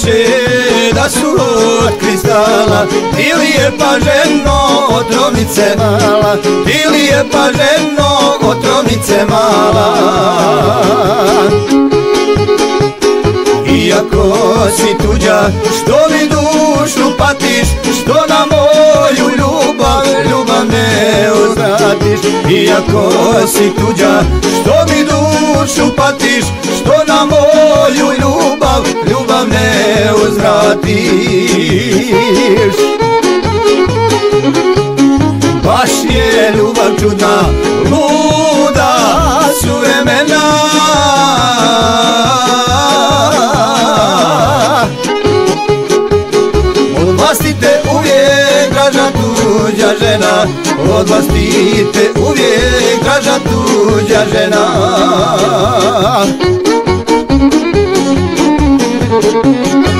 kaže da su od kristala. Ti lijepa ženo otrovnice mala Ti lijepa ženo otrovnice mala. Iako si tuđa, što mi dušu patiš Što na moju ljubav, ljubav ne uzvratiš Iako si tuđa, što mi dušu patiš Što na moju ljubav, uzvratiš Baš je ljubav čudna, luda su vremena. Od vlastite uvijek draža tuđa žena Od vlastite uvijek draža tuđa žena. krčmi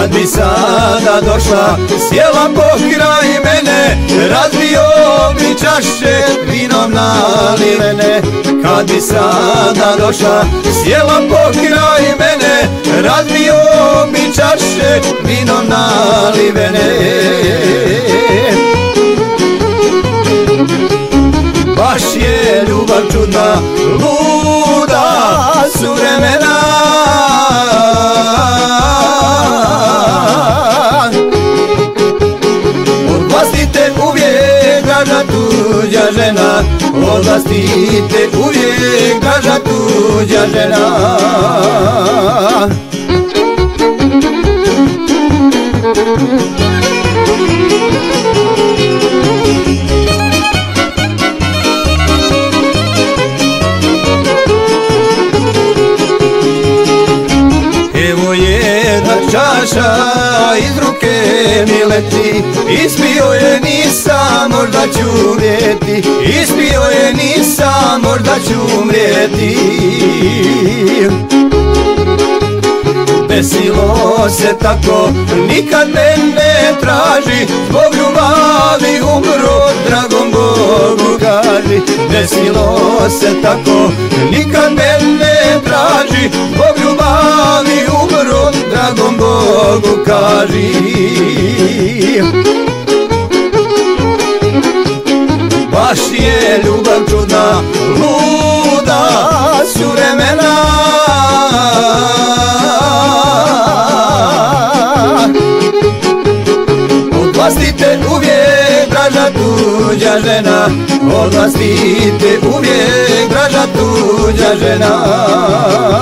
Kad bi sada došla, sjela pokraj mene Razbio bi čaše, vinom nalivene Kad bi sada došla, sjela pokraj mene Razbio bi čaše, vinom nalivene Baš je ljubav čudna, luda žena Od vlastite uvijek draža tuđa žena Evo čaša iz ruke mi leti. Ispio je nisam, možda ću umrijeti. Ispio je nisam, možda ću umrijeti. Desilo se tako, nikad me ne traži. Zbog ljubavi umro, dragom Bogu kaži. Desilo se tako, nikad me ne traži. Zbog ljubavi umro, dragom Bogu kaži. Baš je ljubav čudna, luda su vremena. Od vlastite uvijek draža tuđa žena Od vlastite uvijek draža tuđa žena